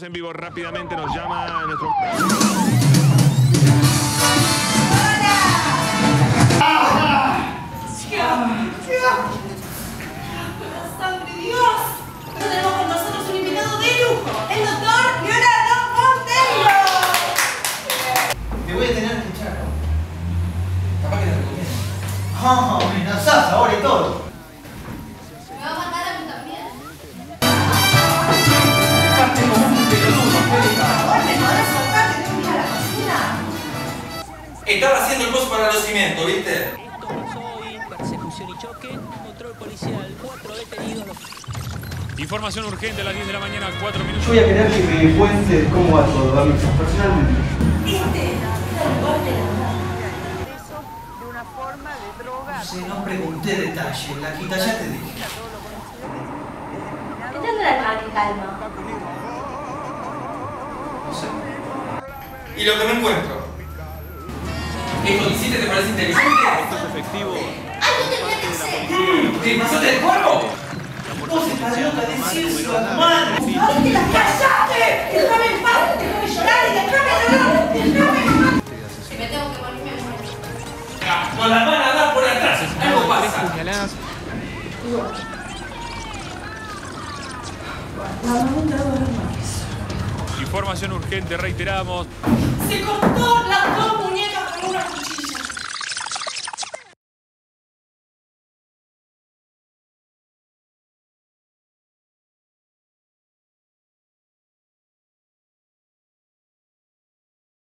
En vivo rápidamente, nos llama nuestro... ¡Sangre Dios! Tenemos con nosotros un invitado de lujo, el doctor Leonardo Montenegro. Te voy a tener que echar. Capaz que te recomiendo. Estaba haciendo el pozo para los cimientos, ¿viste? Esto pasó hoy, persecución y choque, control policial, cuatro detenidos. Información urgente a las 10 de la mañana, 4 minutos. Yo voy a querer que me cuentes cómo va todo, David, personalmente. Este es el de la de una forma de droga No sé, no pregunté detalle, la quita ya te dije. ¿Qué tendrá el que calma? No sé. Y lo que me encuentro. ¿Esto que hiciste te parece inteligente? Efectivo. Algo tendría que hacer. ¿Te pasaste del cuerpo? Vos estás loca, decírselo a tu madre. ¡Ay, que la callaste! ¡Déjame en paz! ¡Déjame llorar! y ¡Déjame llorar! ¡Déjame! Si me tengo que morir, me muero. Nos la van a dar por atrás. Algo pasa. Información urgente, reiteramos. Se cortó las dos